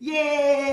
Yay!